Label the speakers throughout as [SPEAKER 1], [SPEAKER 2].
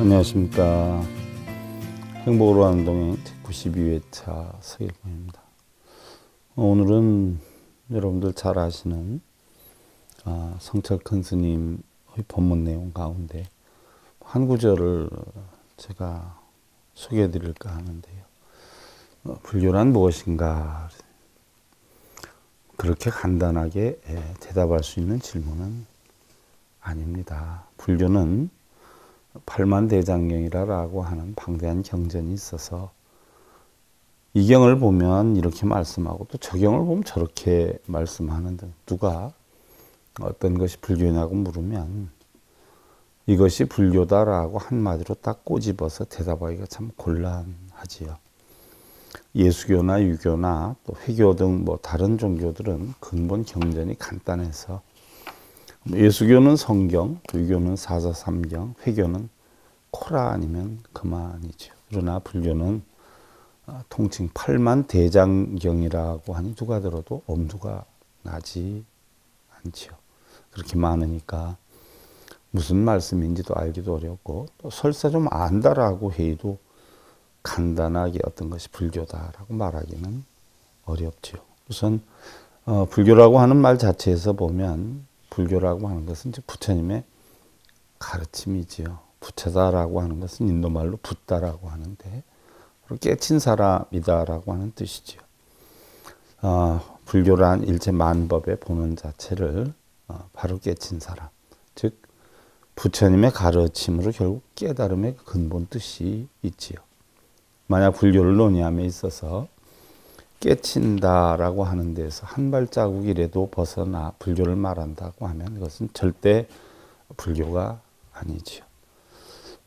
[SPEAKER 1] 안녕하십니까. 행복으로 하는 동행 92회차 서일봉입니다. 오늘은 여러분들 잘 아시는 아, 성철 큰 스님의 법문 내용 가운데 한 구절을 제가 소개해 드릴까 하는데요. 어, 불교란 무엇인가? 그렇게 간단하게 예, 대답할 수 있는 질문은 아닙니다. 불교는 팔만 대장경이라고 하는 방대한 경전이 있어서 이 경을 보면 이렇게 말씀하고 또 저 경을 보면 저렇게 말씀하는데 누가 어떤 것이 불교냐고 물으면 이것이 불교다라고 한마디로 딱 꼬집어서 대답하기가 참 곤란하지요. 예수교나 유교나 또 회교 등 뭐 다른 종교들은 근본 경전이 간단해서 예수교는 성경, 유교는 사사삼경, 회교는 코라 아니면 그만이죠. 그러나 불교는 아, 통칭 팔만 대장경이라고 하니 누가 들어도 엄두가 나지 않죠. 그렇게 많으니까 무슨 말씀인지도 알기도 어렵고 또 설사 좀 안다라고 해도 간단하게 어떤 것이 불교다라고 말하기는 어렵죠. 우선 어, 불교라고 하는 말 자체에서 보면 불교라고 하는 것은 이제 부처님의 가르침이지요. 부처다라고 하는 것은 인도말로 붓다라고 하는데 깨친 사람이다라고 하는 뜻이지요. 어, 불교란 일체 만법의 본원 자체를 어, 바로 깨친 사람, 즉 부처님의 가르침으로 결국 깨달음의 근본 뜻이 있지요. 만약 불교를 논의함에 있어서 깨친다라고 하는 데서 한 발자국이라도 벗어나 불교를 말한다고 하면 그것은 절대 불교가 아니지요.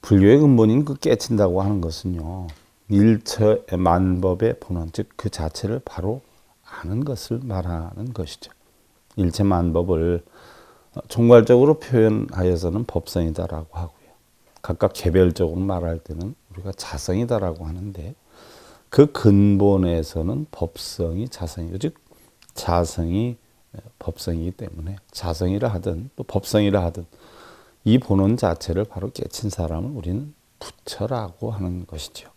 [SPEAKER 1] 불교의 근본인 그 깨친다고 하는 것은요. 일처 만법의 본원, 즉 그 자체를 바로 아는 것을 말하는 것이죠. 일체 만법을 총괄적으로 표현하여서는 법성이다라고 하고요. 각각 개별적으로 말할 때는 우리가 자성이다라고 하는데 그 근본에서는 법성이 자성이고 즉 자성이 법성이기 때문에 자성이라 하든 또 법성이라 하든 이 본원 자체를 바로 깨친 사람을 우리는 부처라고 하는 것이죠.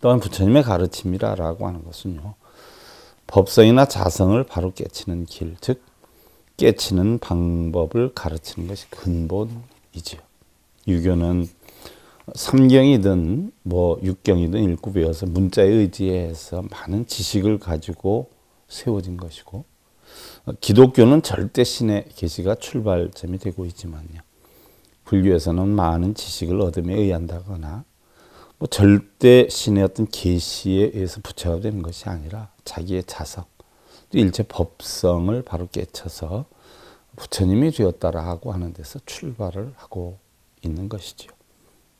[SPEAKER 1] 또한 부처님의 가르침이라고 하는 것은요. 법성이나 자성을 바로 깨치는 길, 즉 깨치는 방법을 가르치는 것이 근본이지요. 유교는 삼경이든 뭐 육경이든 배워서 문자에 의지해서 많은 지식을 가지고 세워진 것이고 기독교는 절대 신의 계시가 출발점이 되고 있지만요. 불교에서는 많은 지식을 얻음에 의한다거나 뭐 절대 신의 어떤 계시에 의해서 부처가 되는 것이 아니라 자기의 자성, 또 일체 법성을 바로 깨쳐서 부처님이 되었다라고 하는 데서 출발을 하고 있는 것이지요.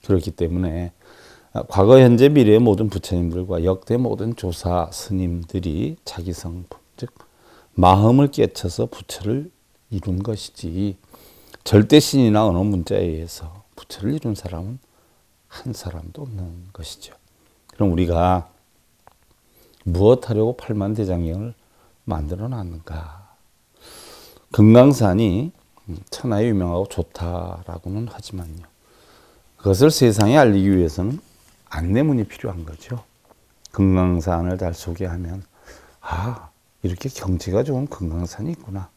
[SPEAKER 1] 그렇기 때문에 과거, 현재, 미래의 모든 부처님들과 역대 모든 조사 스님들이 자기 성품, 즉 마음을 깨쳐서 부처를 이룬 것이지 절대 신이나 어느 문자에 의해서 부처를 이룬 사람은 한 사람도 없는 것이죠. 그럼 우리가 무엇 하려고 팔만대장경을 만들어 놨는가? 금강산이 천하에 유명하고 좋다라고는 하지만요. 그것을 세상에 알리기 위해서는 안내문이 필요한 거죠. 금강산을 잘 소개하면 아 이렇게 경치가 좋은 금강산이 있구나.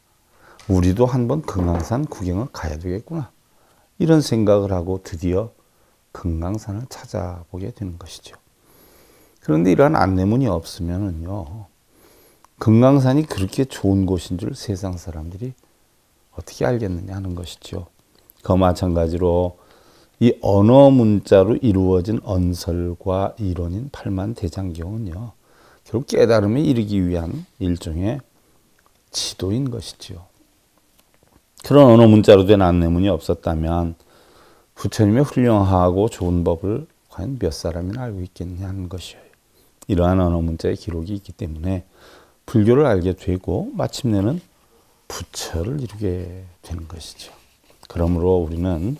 [SPEAKER 1] 우리도 한번 금강산 구경을 가야 되겠구나. 이런 생각을 하고 드디어 금강산을 찾아보게 되는 것이죠. 그런데 이러한 안내문이 없으면은요, 금강산이 그렇게 좋은 곳인 줄 세상 사람들이 어떻게 알겠느냐 하는 것이죠. 그 마찬가지로 이 언어 문자로 이루어진 언설과 이론인 팔만 대장경은요. 결국 깨달음에 이르기 위한 일종의 지도인 것이지요. 그런 언어 문자로 된 안내문이 없었다면 부처님의 훌륭하고 좋은 법을 과연 몇 사람이나 알고 있겠냐는 것이에요. 이러한 언어 문자의 기록이 있기 때문에 불교를 알게 되고 마침내는 부처를 이루게 되는 것이죠. 그러므로 우리는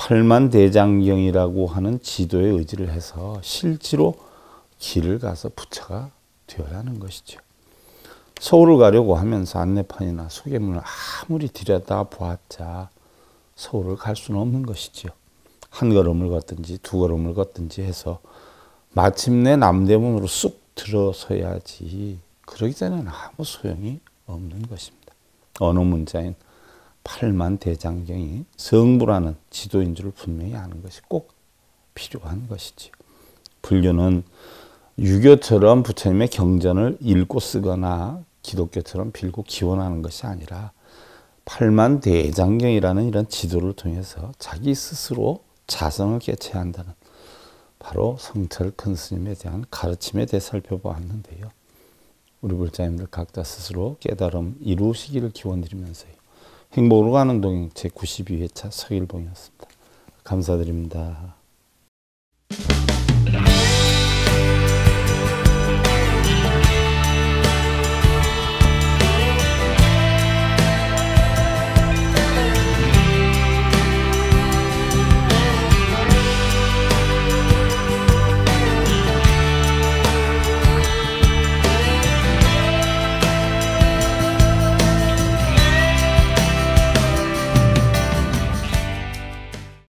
[SPEAKER 1] 팔만 대장경이라고 하는 지도에 의지를 해서 실제로 길을 가서 부처가 되어야 하는 것이죠. 서울을 가려고 하면서 안내판이나 소개문을 아무리 들여다 보았자 서울을 갈 수는 없는 것이지요. 한 걸음을 걷든지 두 걸음을 걷든지 해서 마침내 남대문으로 쑥 들어서야지 그러기 전에는 아무 소용이 없는 것입니다. 언어 문자인 팔만 대장경이 성부라는 지도인 줄 분명히 아는 것이 꼭 필요한 것이지요. 불교는 유교처럼 부처님의 경전을 읽고 쓰거나 기독교처럼 빌고 기원하는 것이 아니라 팔만 대장경이라는 이런 지도를 통해서 자기 스스로 자성을 개최 한다는 바로 성철 큰 스님에 대한 가르침에 대해 살펴보았는데요. 우리 불자님들 각자 스스로 깨달음 이루시기를 기원드리면서요. 행복으로 가는 동행 제92회차 서일봉이었습니다. 감사드립니다.